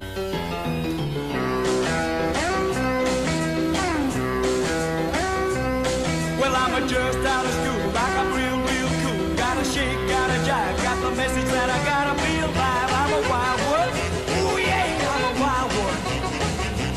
Well, I'm just out of school, like I'm real, real cool. Gotta shake, gotta jive, got the message that I gotta be alive. I'm a wild one. Ooh, yeah, I'm a wild one.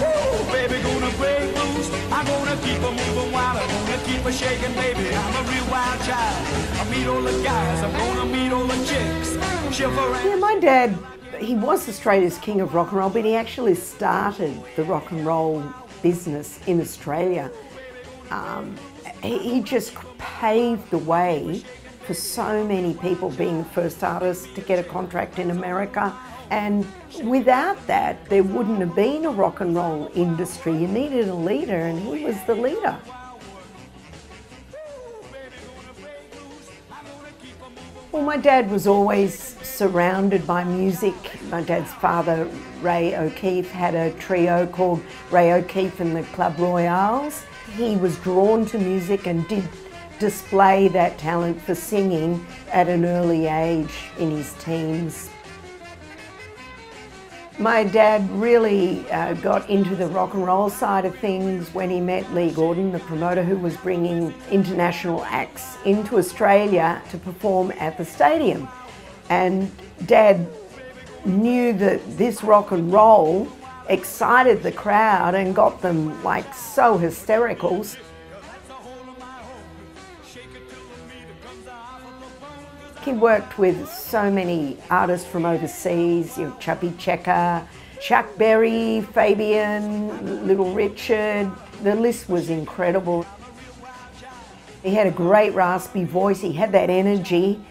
Ooh, baby, gonna break loose. I'm gonna keep a moving wild. I'm gonna keep a shaking, baby. I'm a real wild child. I meet all the guys, I'm gonna meet all the chicks. Shiver and Yeah, my dad, he was Australia's king of rock and roll, but he actually started the rock and roll business in Australia. Um, he, he just paved the way for so many people being the first artist to get a contract in America. And without that, there wouldn't have been a rock and roll industry. You needed a leader, and he was the leader. Well, my dad was always surrounded by music. My dad's father, Ray O'Keefe, had a trio called Ray O'Keefe and the Club Royales. He was drawn to music and did display that talent for singing at an early age in his teens. My dad really uh, got into the rock and roll side of things when he met Lee Gordon, the promoter who was bringing international acts into Australia to perform at the stadium. And dad knew that this rock and roll excited the crowd and got them like so hysterical. He worked with so many artists from overseas, you know, Chubby Checker, Chuck Berry, Fabian, Little Richard. The list was incredible. He had a great raspy voice, he had that energy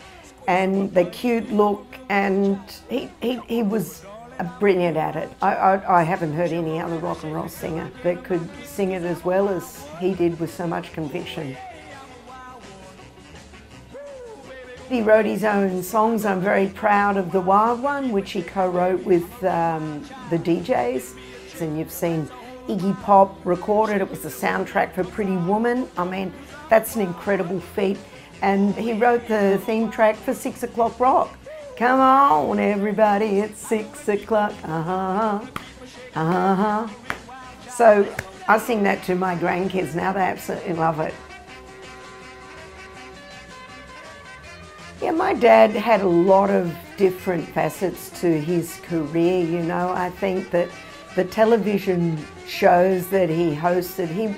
and the cute look, and he, he, he was brilliant at it. I, I, I haven't heard any other rock and roll singer that could sing it as well as he did with so much conviction. He wrote his own songs. I'm very proud of the Wild One, which he co-wrote with um, the Dee Jays. And you've seen Iggy Pop recorded. It was the soundtrack for Pretty Woman. I mean, that's an incredible feat. And he wrote the theme track for Six O'Clock Rock. Come on, everybody, it's six o'clock. Uh-huh, uh-huh. So I sing that to my grandkids now. They absolutely love it. Yeah, my dad had a lot of different facets to his career, you know. I think that the television shows that he hosted, he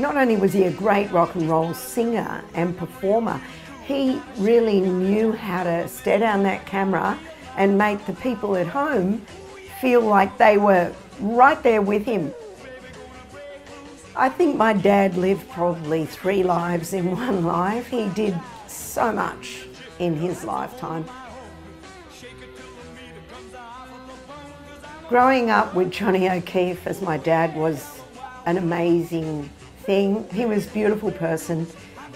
not only was he a great rock and roll singer and performer, he really knew how to stare down that camera and make the people at home feel like they were right there with him. I think my dad lived probably three lives in one life. He did so much in his lifetime. Growing up with Johnny O'Keefe as my dad was an amazing thing. He was a beautiful person,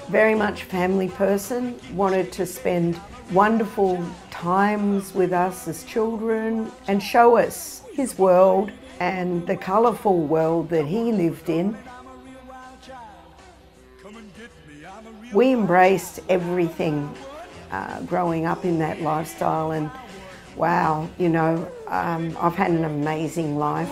very much family person, wanted to spend wonderful times with us as children and show us his world and the colourful world that he lived in. We embraced everything uh, growing up in that lifestyle and wow, you know, um, I've had an amazing life.